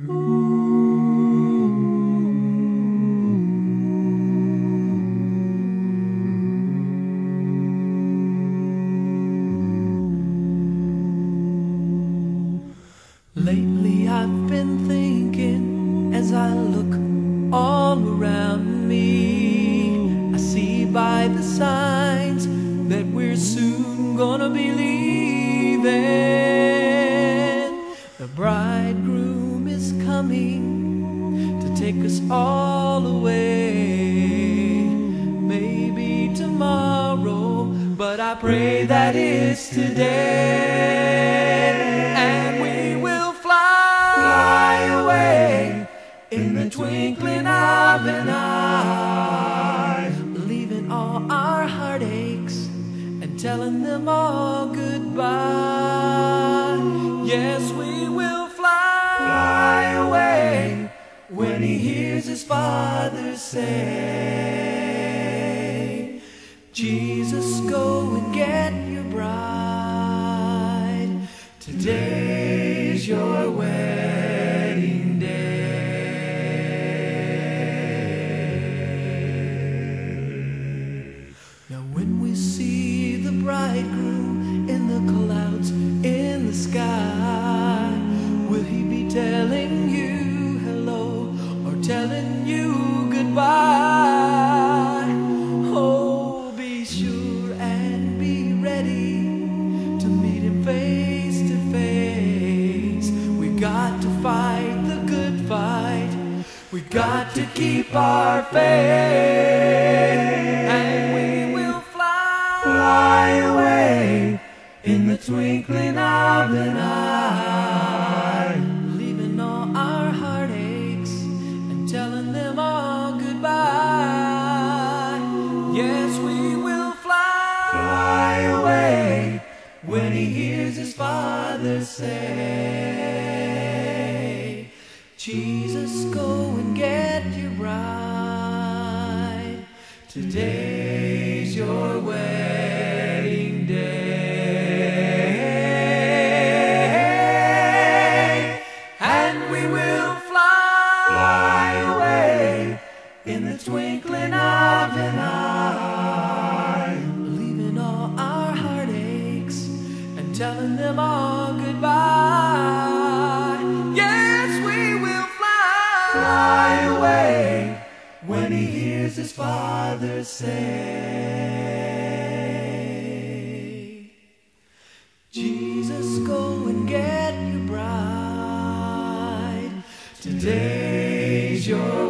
Lately I've been thinking as I look all around me. I see by the signs that we're soon gonna be leaving. Take us all away. Maybe tomorrow, but I pray that it's today. And we will fly away in the twinkling of an eye, leaving all our heartaches and telling them all goodbye. Yes, we will fly away when he hears his father say, Jesus, go and get your bride. Today's your wedding day. Now, when we see the bridegroom in the clouds in the sky, got to keep our faith. And we will fly, fly away in the twinkling of an eye. Leaving all our heartaches and telling them all goodbye. Yes, we will fly, fly away when he hears his father say, Jesus, go and get you right. Today's your wedding hears his father say, Jesus, go and get your bride. Today's your